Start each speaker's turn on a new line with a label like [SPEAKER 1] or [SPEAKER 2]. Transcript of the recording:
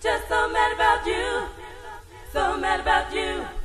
[SPEAKER 1] Just so mad about you. So mad about you.